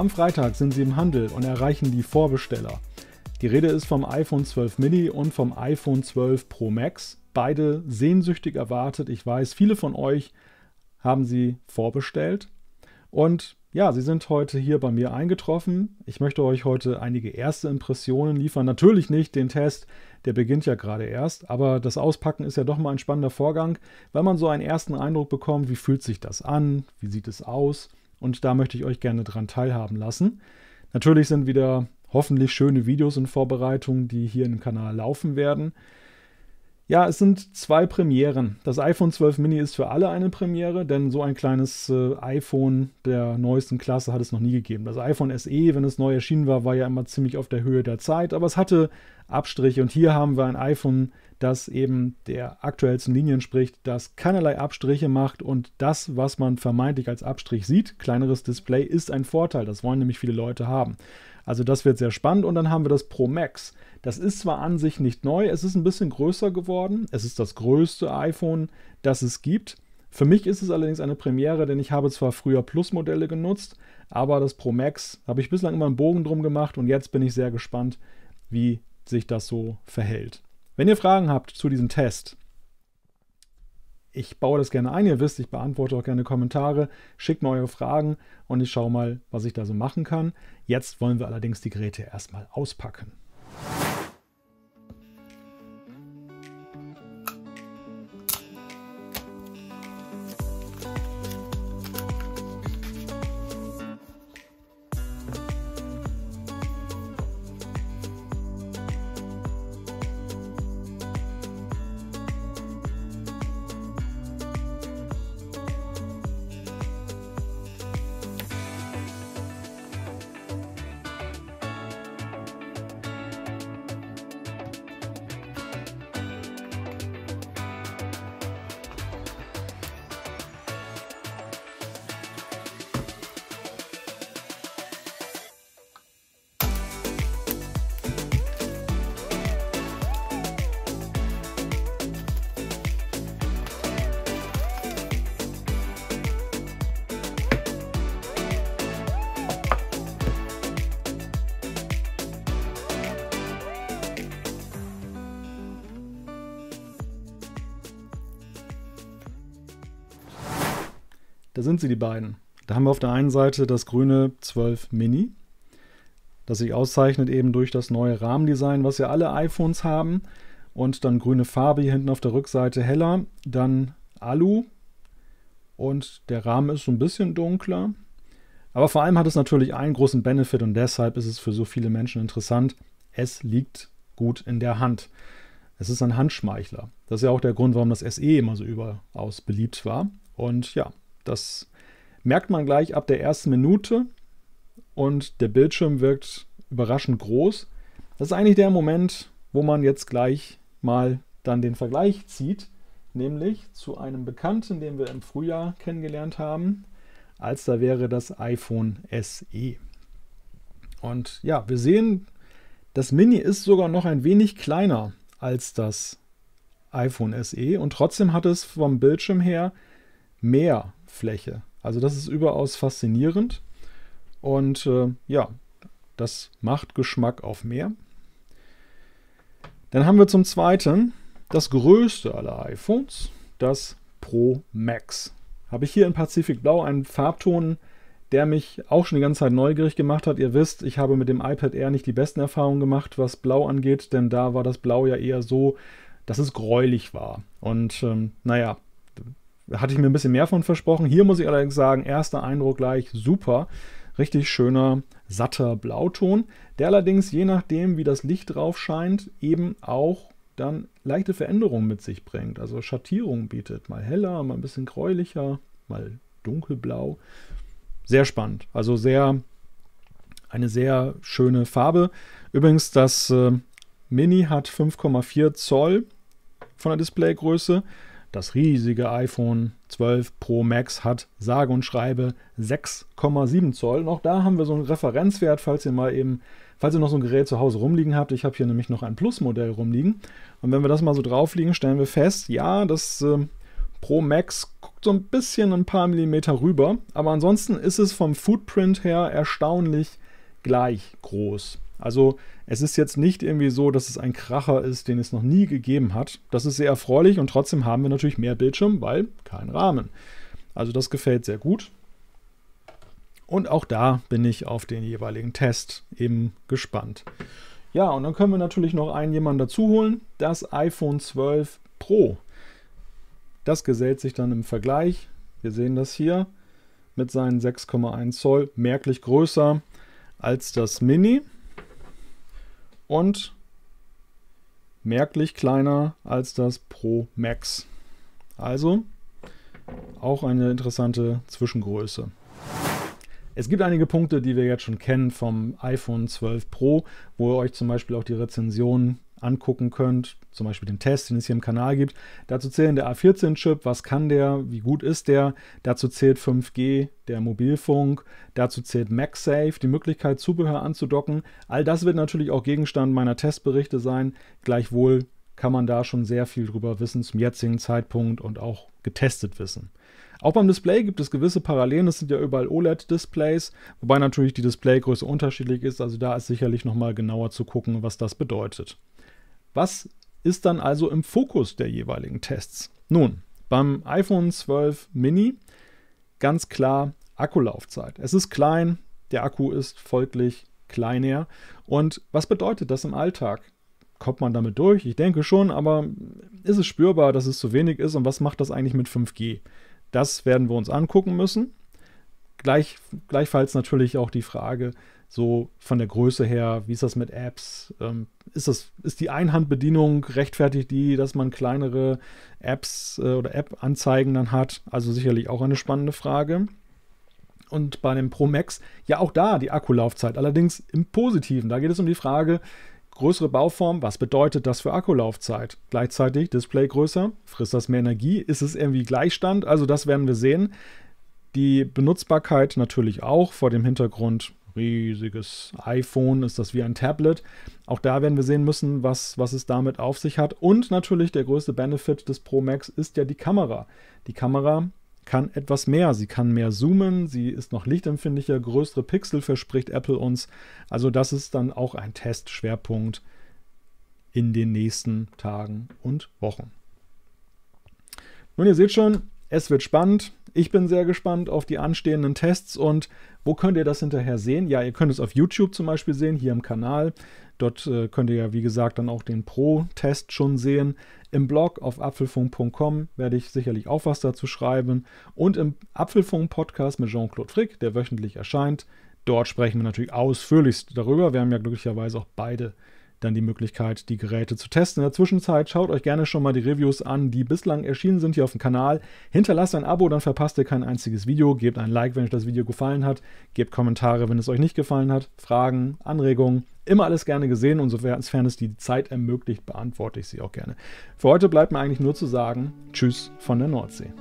Am Freitag sind sie im Handel und erreichen die Vorbesteller. Die Rede ist vom iPhone 12 Mini und vom iPhone 12 Pro Max. Beide sehnsüchtig erwartet. Ich weiß, viele von euch haben sie vorbestellt. Und ja, sie sind heute hier bei mir eingetroffen. Ich möchte euch heute einige erste Impressionen liefern. Natürlich nicht den Test, der beginnt ja gerade erst, aber das Auspacken ist ja doch mal ein spannender Vorgang, weil man so einen ersten Eindruck bekommt, wie fühlt sich das an, wie sieht es aus. Und da möchte ich euch gerne dran teilhaben lassen. Natürlich sind wieder hoffentlich schöne Videos in Vorbereitung, die hier im Kanal laufen werden. Ja, es sind zwei Premieren. Das iPhone 12 Mini ist für alle eine Premiere, denn so ein kleines äh, iPhone der neuesten Klasse hat es noch nie gegeben. Das iPhone SE, wenn es neu erschienen war, war ja immer ziemlich auf der Höhe der Zeit, aber es hatte Abstriche und hier haben wir ein iPhone, das eben der aktuellsten Linie entspricht, das keinerlei Abstriche macht und das, was man vermeintlich als Abstrich sieht, kleineres Display, ist ein Vorteil. Das wollen nämlich viele Leute haben. Also das wird sehr spannend und dann haben wir das Pro Max. Das ist zwar an sich nicht neu, es ist ein bisschen größer geworden. Es ist das größte iPhone, das es gibt. Für mich ist es allerdings eine Premiere, denn ich habe zwar früher Plus-Modelle genutzt, aber das Pro Max habe ich bislang immer einen Bogen drum gemacht und jetzt bin ich sehr gespannt, wie sich das so verhält. Wenn ihr Fragen habt zu diesem Test, ich baue das gerne ein. Ihr wisst, ich beantworte auch gerne Kommentare. Schickt mir eure Fragen und ich schaue mal, was ich da so machen kann. Jetzt wollen wir allerdings die Geräte erstmal auspacken. Da sind sie, die beiden. Da haben wir auf der einen Seite das grüne 12 Mini, das sich auszeichnet eben durch das neue Rahmendesign, was ja alle iPhones haben. Und dann grüne Farbe hier hinten auf der Rückseite heller. Dann Alu. Und der Rahmen ist so ein bisschen dunkler. Aber vor allem hat es natürlich einen großen Benefit und deshalb ist es für so viele Menschen interessant. Es liegt gut in der Hand. Es ist ein Handschmeichler. Das ist ja auch der Grund, warum das SE immer so überaus beliebt war. Und ja, das merkt man gleich ab der ersten Minute und der Bildschirm wirkt überraschend groß. Das ist eigentlich der Moment, wo man jetzt gleich mal dann den Vergleich zieht, nämlich zu einem Bekannten, den wir im Frühjahr kennengelernt haben, als da wäre das iPhone SE. Und ja, wir sehen, das Mini ist sogar noch ein wenig kleiner als das iPhone SE und trotzdem hat es vom Bildschirm her mehr Fläche. Also das ist überaus faszinierend und äh, ja, das macht Geschmack auf mehr. Dann haben wir zum Zweiten das größte aller iPhones, das Pro Max. Habe ich hier in Pazifik Blau einen Farbton, der mich auch schon die ganze Zeit neugierig gemacht hat. Ihr wisst, ich habe mit dem iPad Air nicht die besten Erfahrungen gemacht, was Blau angeht, denn da war das Blau ja eher so, dass es gräulich war. Und ähm, naja, hatte ich mir ein bisschen mehr von versprochen. Hier muss ich allerdings sagen, erster Eindruck gleich super. Richtig schöner, satter Blauton, der allerdings je nachdem, wie das Licht drauf scheint, eben auch dann leichte Veränderungen mit sich bringt. Also Schattierungen bietet. Mal heller, mal ein bisschen gräulicher, mal dunkelblau. Sehr spannend. Also sehr, eine sehr schöne Farbe. Übrigens, das äh, Mini hat 5,4 Zoll von der Displaygröße. Das riesige iPhone 12 Pro Max hat sage und schreibe 6,7 Zoll. Noch da haben wir so einen Referenzwert, falls ihr mal eben, falls ihr noch so ein Gerät zu Hause rumliegen habt. Ich habe hier nämlich noch ein Plus-Modell rumliegen. Und wenn wir das mal so draufliegen, stellen wir fest, ja, das äh, Pro Max guckt so ein bisschen ein paar Millimeter rüber, aber ansonsten ist es vom Footprint her erstaunlich gleich groß. Also es ist jetzt nicht irgendwie so, dass es ein Kracher ist, den es noch nie gegeben hat. Das ist sehr erfreulich und trotzdem haben wir natürlich mehr Bildschirm, weil kein Rahmen. Also das gefällt sehr gut. Und auch da bin ich auf den jeweiligen Test eben gespannt. Ja, und dann können wir natürlich noch einen jemanden dazu holen, das iPhone 12 Pro. Das gesellt sich dann im Vergleich, wir sehen das hier, mit seinen 6,1 Zoll merklich größer als das Mini und merklich kleiner als das Pro Max. Also auch eine interessante Zwischengröße. Es gibt einige Punkte, die wir jetzt schon kennen vom iPhone 12 Pro, wo ihr euch zum Beispiel auch die Rezensionen angucken könnt, zum Beispiel den Test, den es hier im Kanal gibt. Dazu zählen der A14-Chip, was kann der, wie gut ist der. Dazu zählt 5G, der Mobilfunk. Dazu zählt MagSafe, die Möglichkeit, Zubehör anzudocken. All das wird natürlich auch Gegenstand meiner Testberichte sein. Gleichwohl kann man da schon sehr viel drüber wissen zum jetzigen Zeitpunkt und auch getestet wissen. Auch beim Display gibt es gewisse Parallelen. Es sind ja überall OLED-Displays, wobei natürlich die Displaygröße unterschiedlich ist. Also da ist sicherlich nochmal genauer zu gucken, was das bedeutet. Was ist dann also im Fokus der jeweiligen Tests? Nun, beim iPhone 12 Mini ganz klar Akkulaufzeit. Es ist klein, der Akku ist folglich kleiner. Und was bedeutet das im Alltag? Kommt man damit durch? Ich denke schon, aber ist es spürbar, dass es zu wenig ist? Und was macht das eigentlich mit 5G? Das werden wir uns angucken müssen. Gleich, gleichfalls natürlich auch die Frage, so von der Größe her, wie ist das mit Apps? Ähm, ist, das, ist die Einhandbedienung, rechtfertigt die, dass man kleinere Apps äh, oder App-Anzeigen dann hat? Also sicherlich auch eine spannende Frage. Und bei dem Pro Max, ja auch da die Akkulaufzeit, allerdings im Positiven. Da geht es um die Frage, größere Bauform, was bedeutet das für Akkulaufzeit? Gleichzeitig Display größer, frisst das mehr Energie? Ist es irgendwie Gleichstand? Also das werden wir sehen. Die Benutzbarkeit natürlich auch vor dem Hintergrund riesiges iPhone, ist das wie ein Tablet. Auch da werden wir sehen müssen, was, was es damit auf sich hat. Und natürlich der größte Benefit des Pro Max ist ja die Kamera. Die Kamera kann etwas mehr. Sie kann mehr zoomen, sie ist noch lichtempfindlicher, größere Pixel verspricht Apple uns. Also das ist dann auch ein Testschwerpunkt in den nächsten Tagen und Wochen. Nun, ihr seht schon, es wird spannend. Ich bin sehr gespannt auf die anstehenden Tests und wo könnt ihr das hinterher sehen? Ja, ihr könnt es auf YouTube zum Beispiel sehen, hier im Kanal. Dort äh, könnt ihr ja, wie gesagt, dann auch den Pro-Test schon sehen. Im Blog auf apfelfunk.com werde ich sicherlich auch was dazu schreiben. Und im Apfelfunk-Podcast mit Jean-Claude Frick, der wöchentlich erscheint. Dort sprechen wir natürlich ausführlichst darüber. Wir haben ja glücklicherweise auch beide dann die Möglichkeit, die Geräte zu testen. In der Zwischenzeit schaut euch gerne schon mal die Reviews an, die bislang erschienen sind hier auf dem Kanal. Hinterlasst ein Abo, dann verpasst ihr kein einziges Video. Gebt ein Like, wenn euch das Video gefallen hat. Gebt Kommentare, wenn es euch nicht gefallen hat. Fragen, Anregungen. Immer alles gerne gesehen und sofern es die Zeit ermöglicht, beantworte ich sie auch gerne. Für heute bleibt mir eigentlich nur zu sagen, Tschüss von der Nordsee.